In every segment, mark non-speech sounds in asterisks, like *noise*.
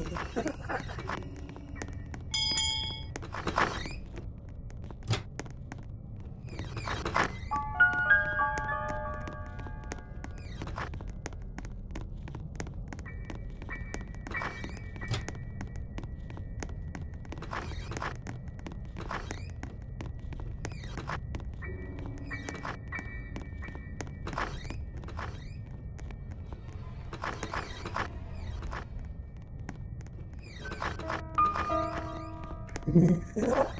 I *laughs* see you. *laughs*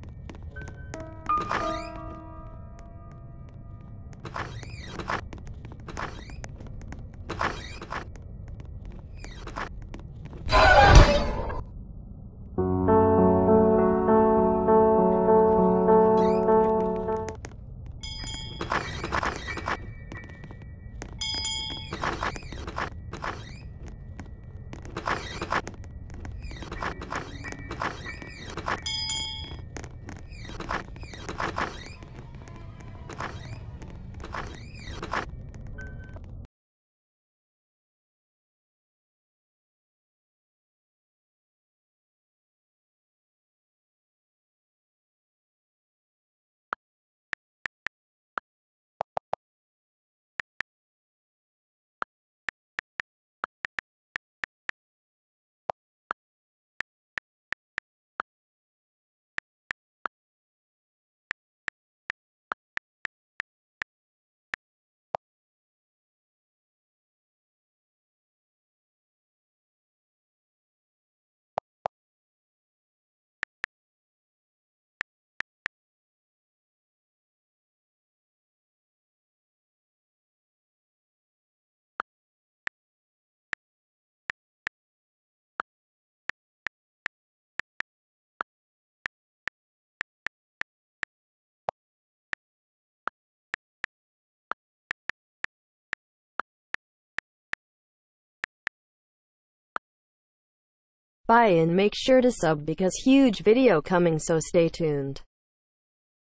Bye and make sure to sub because huge video coming so stay tuned.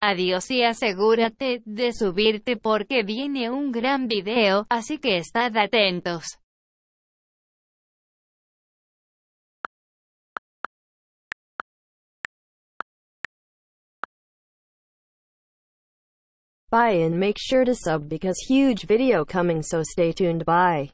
Adiós y asegúrate de subirte porque viene un gran video, así que estad atentos. Bye and make sure to sub because huge video coming so stay tuned. Bye.